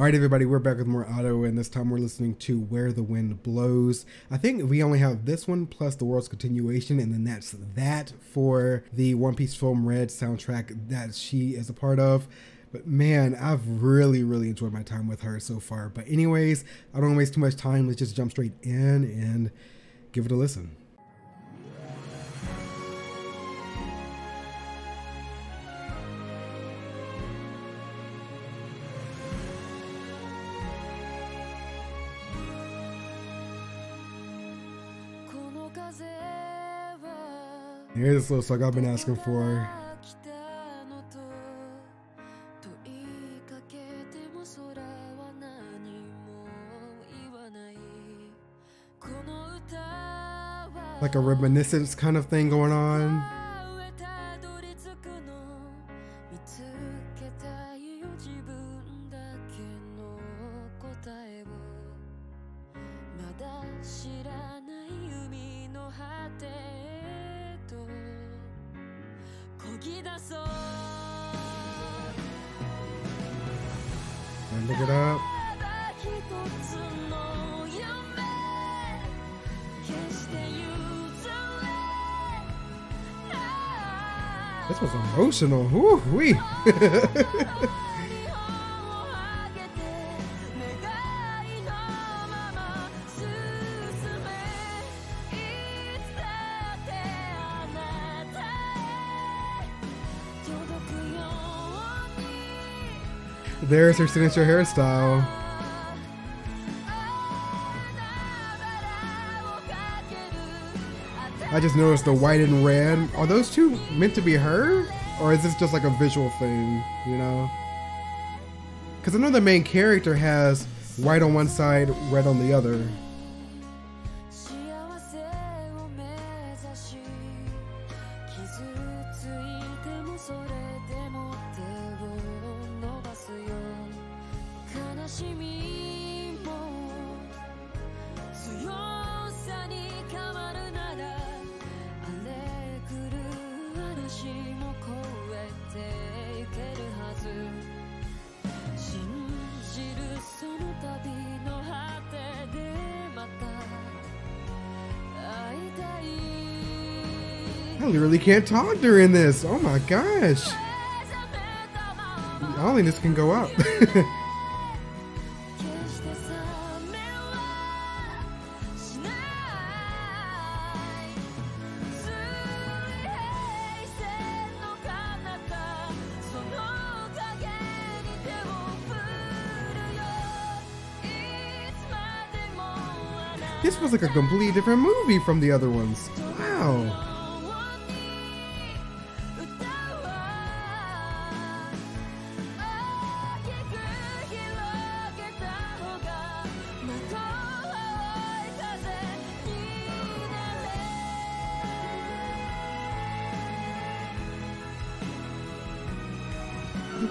All right, everybody, we're back with more Ado, and this time we're listening to Where the Wind Blows. I think we only have this one plus the world's continuation, and then that's that for the One Piece Film Red soundtrack that she is a part of. But man, I've really, really enjoyed my time with her so far. But, anyways, I don't waste too much time. Let's just jump straight in and give it a listen. Here's this little song I've been asking for. Like a reminiscence kind of thing going on. And look it up. This was emotional. Woo wee. There's her signature hairstyle. I just noticed the white and red. Are those two meant to be her? Or is this just like a visual thing, you know? Because I know the main character has white on one side, red on the other. I literally can't talk during this. Oh my gosh. I don't think this can go up. this was like a completely different movie from the other ones. Wow.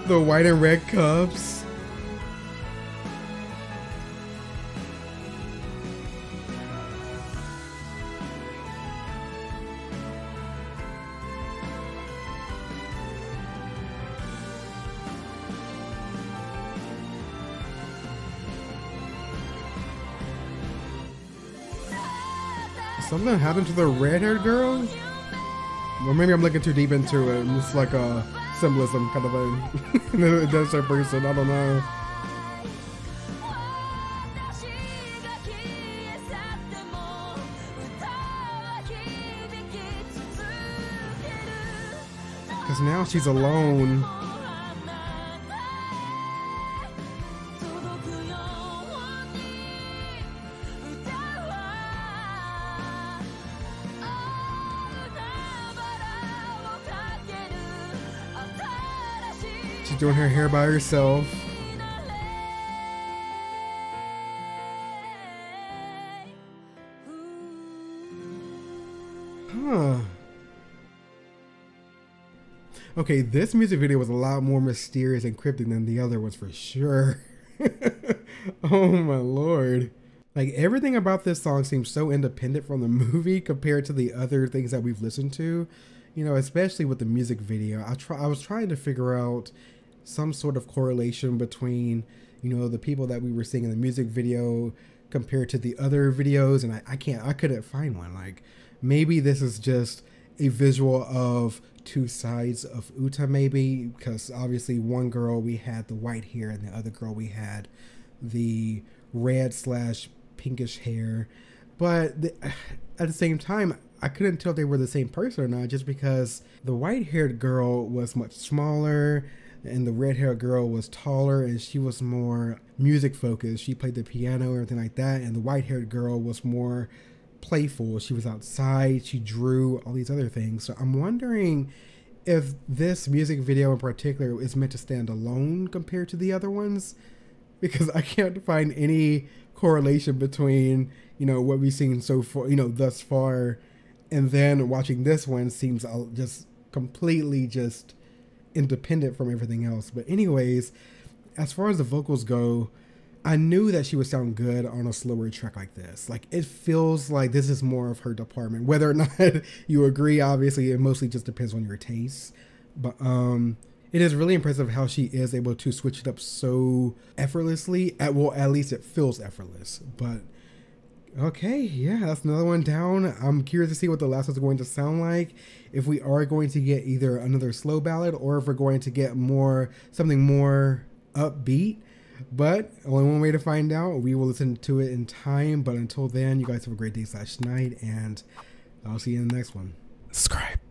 the white and red cups. Something happened to the red-haired girl? Or maybe I'm looking too deep into it. It's like a symbolism kind of thing. it does a person, I don't know. Because now she's alone. Doing her hair by herself. Huh. Okay, this music video was a lot more mysterious and cryptic than the other ones for sure. oh my lord. Like everything about this song seems so independent from the movie compared to the other things that we've listened to. You know, especially with the music video. I try I was trying to figure out some sort of correlation between, you know, the people that we were seeing in the music video compared to the other videos, and I, I can't, I couldn't find one. Like maybe this is just a visual of two sides of Uta, maybe because obviously one girl we had the white hair, and the other girl we had the red slash pinkish hair. But the, at the same time, I couldn't tell if they were the same person or not, just because the white haired girl was much smaller and the red haired girl was taller and she was more music focused. She played the piano and everything like that. And the white haired girl was more playful. She was outside, she drew, all these other things. So I'm wondering if this music video in particular is meant to stand alone compared to the other ones because I can't find any correlation between, you know, what we've seen so far, you know, thus far and then watching this one seems uh, just completely just independent from everything else. But anyways, as far as the vocals go, I knew that she would sound good on a slower track like this. Like it feels like this is more of her department. Whether or not you agree, obviously, it mostly just depends on your taste. But um it is really impressive how she is able to switch it up so effortlessly. At well, at least it feels effortless. But Okay, yeah, that's another one down. I'm curious to see what the last one's going to sound like. If we are going to get either another slow ballad or if we're going to get more something more upbeat. But only one way to find out. We will listen to it in time. But until then, you guys have a great day slash night, and I'll see you in the next one. Subscribe.